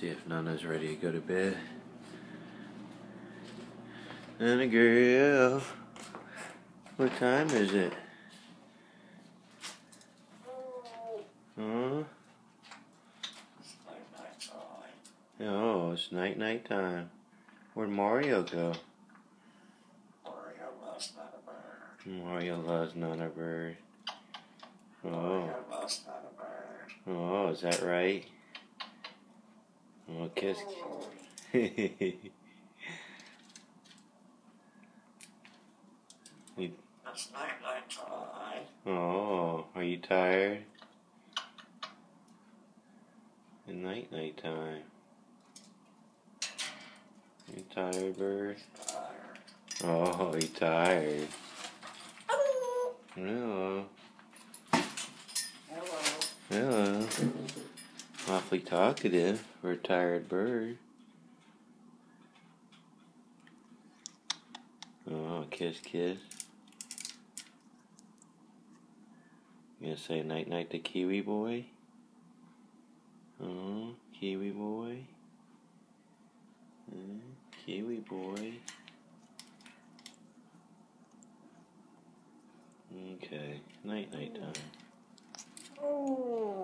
See if Nana's ready to go to bed. Nana girl, what time is it? Huh? Oh, it's night night time. Where'd Mario go? Mario loves not a bird. Mario loves Nana Bird. Oh, Mario loves not a bird. oh, is that right? Oh, kiss. You- It's night night time. oh, are you tired? It's night night time. You tired, bird? Oh, you tired. Hello. Hello. Hello. Awfully talkative for a tired bird. Oh, kiss, kiss. You gonna say night night to Kiwi boy? Oh, Kiwi boy. Hmm, Kiwi boy. Okay, night night time. Oh.